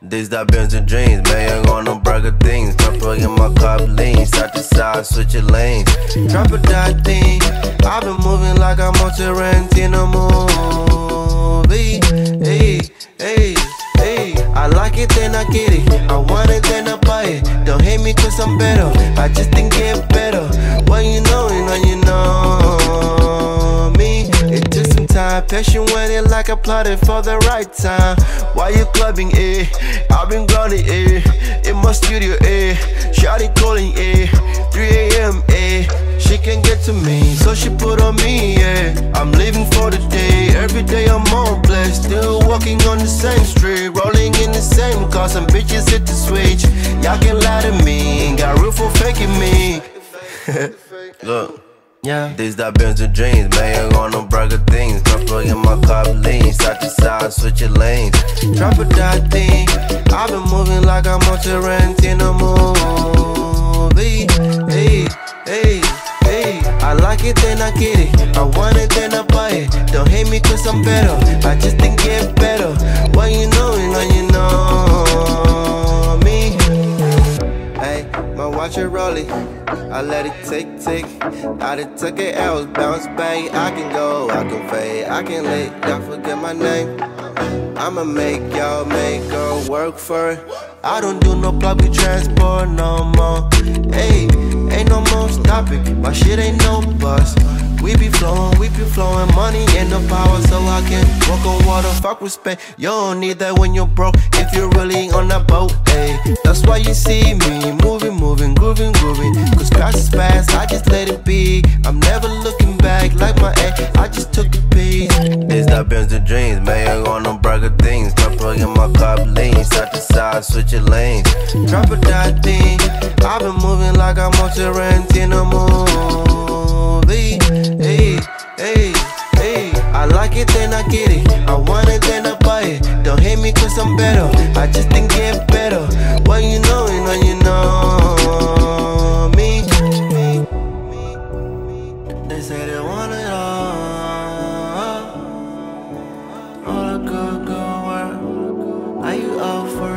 These that Benz and dreams, man, ain't on no burger things. Plug in my car lean, side to side, switch your lanes. Drop a that thing. I've been moving like I'm on Tarantino movie. Hey, hey, hey. I like it, then I get it. I want it, then I buy it. Don't hate me cause I'm better. I just think get took Passion waiting like I plotted for the right time. Why you clubbing, eh? I've been grinding, eh? In my studio, eh? Shawty calling, eh? 3 a.m., eh? She can get to me, so she put on me, yeah. I'm living for the day, every day I'm more blessed. Still walking on the same street, rolling in the same car. Some bitches hit the switch. Y'all can lie to me, ain't got room for faking me. Yeah. These that Benz and dreams, man, on no burger things. Come plug in my car lean, side to side, switch your lanes. Drop a that thing. I've been moving like I'm on Tarantino movie. Hey, hey, hey. I like it, then I get it. I want it, then I buy it. Don't hate me cause I'm better. I just think get better. Know, you know, watch it rolling. I let it tick tick. I done took it L's, bounce back. I can go, I can fade, I can let y'all forget my name. I'ma make y'all make her work for it. I don't do no public transport no more. Hey, ain't no more stopping. My shit ain't no bus. We be flowing, we be flowing, money and the power, so I can walk on water. Fuck respect, you don't need that when you're broke. If you're really on that boat, hey, that's why you see me moving, just let it be. I'm never looking back like my ex, I just took a piece. It's that Benz and dreams, man, on no burger things. Come plug in my car lean, side to side, switch your lanes. Drop a that thing, I've been moving like I'm on Tarantino movie. Hey, hey, hey. I like it, then I get it. I want it, then I buy it. Don't hate me cause I'm better. I just think get better. Know, you know, you know all. All good, good work. Are you all for